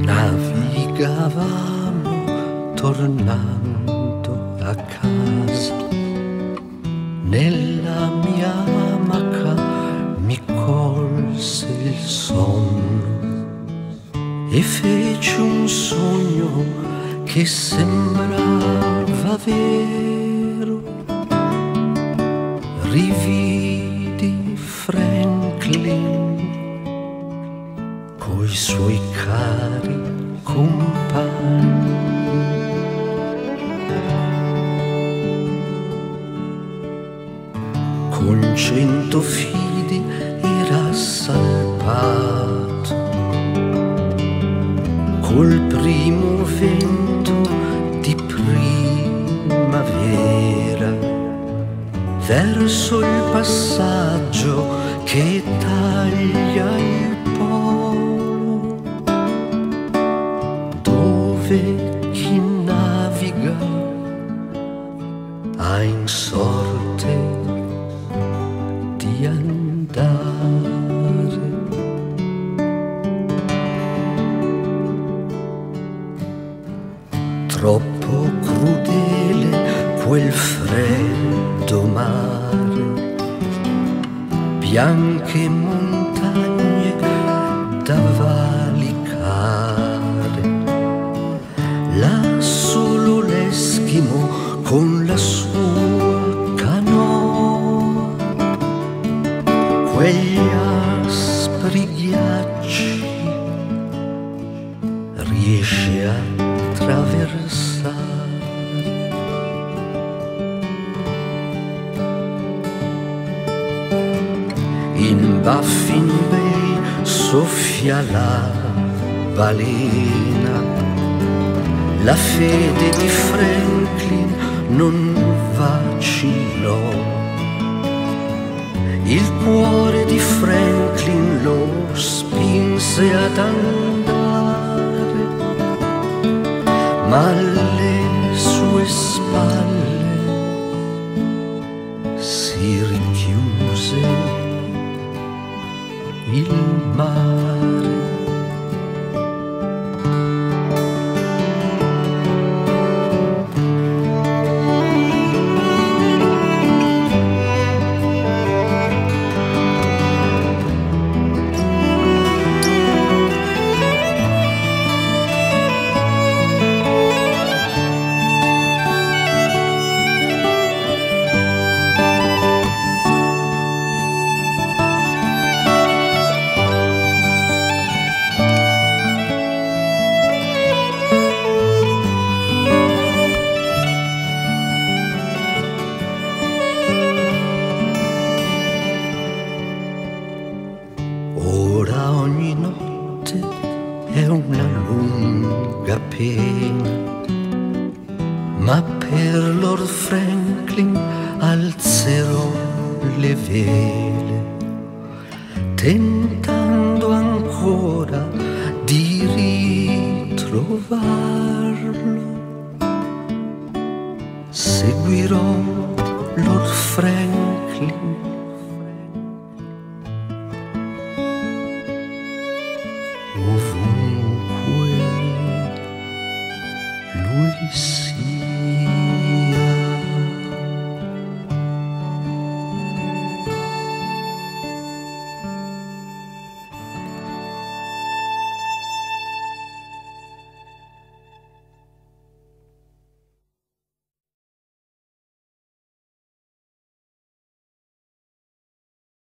Navigavamo tornando a casa. Nella mia amaca mi colse il sonno e feci un sogno che sembrava vero. Rividi coi suoi cari compagni. Con cento fidi era salpato, col primo vento di primavera, verso il passaggio che taglia ha in sorte di andare. Troppo crudele quel freddo mare, bianche montagne aspri ghiacci riesce a attraversare. In Baffin Bay soffia la balena, la fede di Franklin non vacillò. Il cuore di Franklin spinse ad andare, ma è una lunga pena, ma per Lord Franklin alzerò le vele, tentando ancora di ritrovarlo. Seguirò